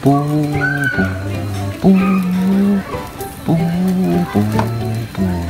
不不不不不不